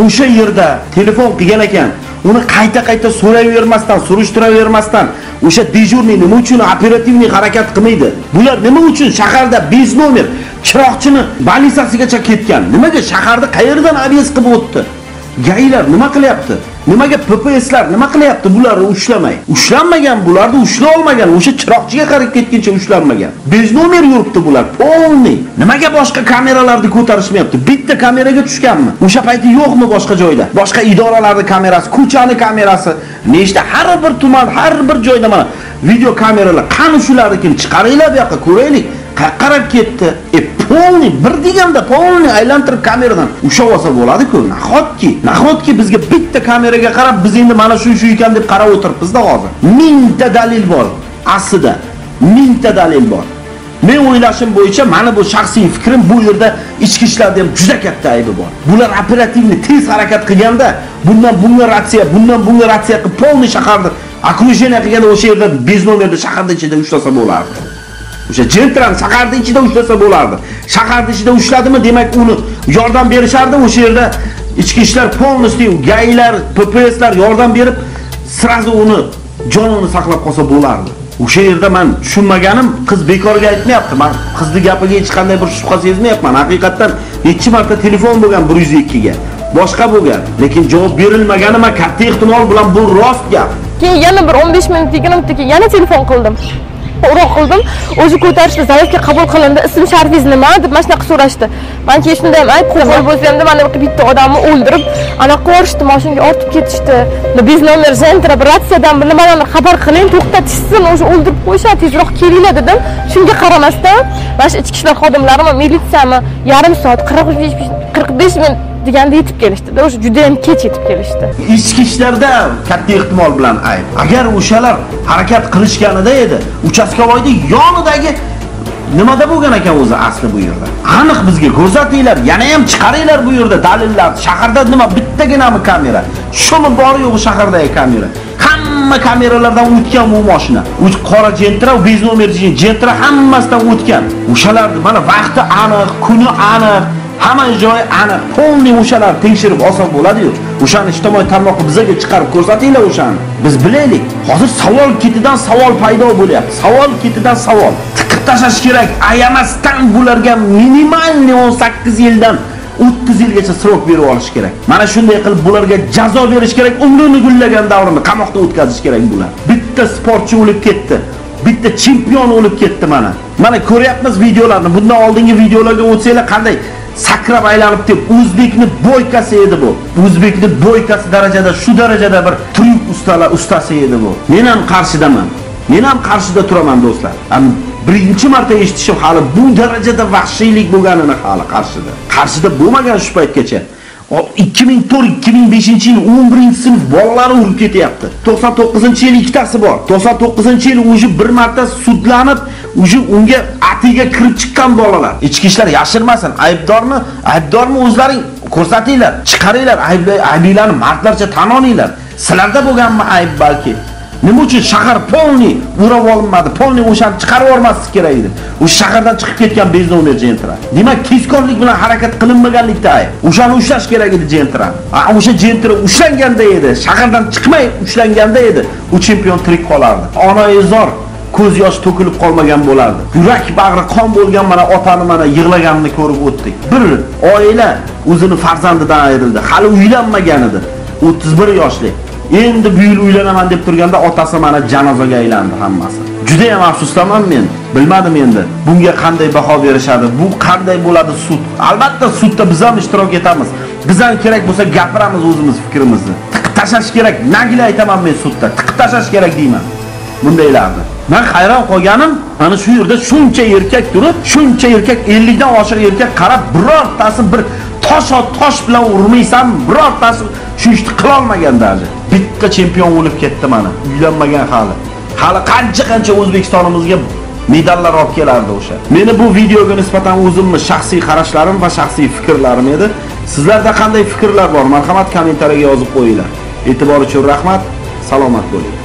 o'sha yerda telefon qilgan ekan uni qayta qayta so'rayvermasdan surishtiravermasdan o'sha dejurniy nima uchun operativniy harakat qilmaydi? Bular nima uchun shaharda bez nomer chiroqchini balitsasigacha ketgan? Nimaga shaharni qayerdan abs qilib o'tdi? Gaylar nima qilyapti? Nimaga ppslar nima qilyapti bularni ushlamay? Ushlanmagan bularni ushla olmagan o'sha chiroqchiga qarab ketguncha ushlanmagan. Bez nomer yuribdi bular полный nimaga boshqa kameralarni ko'tarishmayapti? Bitta kameraga tushganmi? O'sha payti yo'qmi boshqa joyda? Boshqa idoralarni kamerasi ko'chani kamerasi. Nechta har bir tuman har bir joyda mana video kameralar qani shularnikini chiqaringlar bu yoqqa ko'raylik. Qayerga qarab ketdi. E полный bir deganda полный aylantirib kameradan ushlab olsa bo'ladi-ku. Nahotki? Nahotki bizga bitta kameraga qarab biz endi mana shu shu ekan deb qarab o'tiribmizda hozir? Mingta dalil bor aslida. Mingta dalil bor. Men o'ylashim bo'yicha mana bu shaxsiy fikrim bu yerda ichki ishlarda ham juda katta aybi bor. Bular operativniy tez harakat qilganda bundan bunga ratsiya bundan bunga ratsiya qilib polni shaharni окружение qilganda o'sha yerda bez nomerda shaharda ichida ushlasa bo'lardi. o'sha jentrani shaharda ichida ushlasa bo'lardi shaharda ichida ushladimi demak uni yordam berishardi o'sha yerda ichki ishlar полностью gaylar ppslar yordam berib sразу uni jonini saqlab qolsa bo'lardi o'sha yerda man tushunmaganim qiz bekorga aytmayapti man qizni gapiga hech qanday bir shubha sezmayapman haqiqatdan nechi marta telefon bo'lgan 102 ga boshqa bo'lgan lekin javob berilmagani man katta ehtimol bilan bu rost gap keyin yana bir 15 minut 20 minutdan keyin yana telefon qildim uruq qildim. O'zi ko'tarishdi zaryadka qabul qilindi. Ism sharifingiz nima? deb mana shunaqa so'rashdi. Man keyin shunday ham aytdim ham mana bu bitta odamni o'ldirib anaqa qilib yuborishdi mashinaga ortib ketishdi. Nomer centra bir ratsiyadan bir nimadan xabar qiling to'xtatishsin o'sha o'ldirib qo'yishadi tezroq kelinglar dedim. Shunga qaramasdan mana shu ichki ishlar xodimlarimi militsiyami yarim soat qirq qirq besh minut deganda yetib kelishdi o'sha juda ham kech yetib kelishdi. Ichki ishlarda katta ehtimol bilan ayb. Agar o'shalar harakat qilishganida edi uchastkovoyni yonidagi nimada bo'lgan ekan o'zi asli bu yerda? Aniq bizga ko'rsatinglar yana ham chiqaringlar bu yerda dalillarni shaharda nima bittaginami kamera? Shumi bor yo'q shahardagi kamera. Hamma kameralardan o'tgan bu mashina u qora jentra bez nomer jentra hammasidan o'tgan. O'shalarni mana vaqti aniq kuni aniq hamma joyi aniq полный o'shalar tekshirib olsa bo'ladi-yu. O'shani ijtimoiy tarmoqqa bizga chiqarib ko'rsatinglar o'shani biz bilaylik hozir savol ketidan savol paydo bo'lyapti. Savol ketidan savol. Tiqib tashlash kerak. Ayamasdan bularga minimalni 18 yildan 30 yilgacha srok berib olish kerak. Mana shunday qilib bularga jazo berish kerak umrini gullagan davrini qamoqda o'tkazish kerak bular. Bitta sportchi o'lib ketdi bitta chempion o'lib ketdi mana. Mana ko'ryapmiz videolarni. Bundan oldingi videolarga o'tsanglar qanday? Sakrab aylanib deb o'zbekni bo'ykasi edi bu. O'zbekni bo'ykasi darajada shu darajada bir tryuk ustalar ustasi edi bu. Men ham qarshidaman. Men ham qarshida turaman do'stlar. Birinchi marta eshitishim hali bu darajada vahshiylik bo'lganini hali qarshida. Qarshida bo'lmagan shu paytgacha. 2004-2005 yil 11 sinf bolalari urib ketyapti. 99 yil ikkitasi bor. 99 yil o'zi bir marta sudlanib, уже unga atiga kirib chiqqan bolalar. Ichki ishlar yashirmasin. Aybdormi? Aybdormi o'zlaring ko'rsatinglar, chiqaringlar, ayblarni mardlarcha tan olinglar. Sizlarda bo'lganmi ayb balki? Nima uchun shahar polni o'rab olinmadi? Polni o'shani chiqarib yubormaslik kerak edi. O'sha shahardan chiqib ketgan beznomer jentra. Demak, tezkorlik bilan harakat qilinmaganlikda ayb. O'shani ushlash kerak edi jentra. O'sha jentra ushlanganda edi, shahardan chiqmay ushlanganda edi, u chempion tirik qolardi. Onaizor ko'z yosh to'kilib qolmagan bo'lardi. Yurak bag'ri qon bo'lgan mana otani mana yig'laganini ko'rib o'tdik. Bir oila o'zini farzandidan ayrildi. Hali uylanmagan edi. 31 yoshli. endi bu yil uylanaman deb turganda otasi mana janozaga aylandi hammasi juda ham afsusdaman men bilmadim endi bunga qanday baho berishadi bu qanday bo'ladi sud albatta sudda biz ham ishtirok etamiz biz ham kerak bo'lsa gapiramiz o'zimiz fikrimizni tiqib tashlash kerak nagli aytaman men sudda tiqib tashlash kerak deyman bundaylarni man hayron qolganim mana shu yerda shuncha erkak turib shuncha erkak 50 dan oshiq erkak qarab birortasi bir tosh tosh bilan urmaysan birortasi shu ishni qila olmagan даже bitta chempion o'lib ketdi mana uylanmagan hali. Hali qancha qancha o'zbekistonimizga medallar olib kelardi o'sha. Meni bu videoga nisbatan o'zimni shaxsiy qarashlarim va shaxsiy fikrlarim edi. Sizlarda qanday fikrlar bor? Marhamat kommentariyaga yozib qo'yinglar. E'tibor uchun rahmat salomat bo'ling.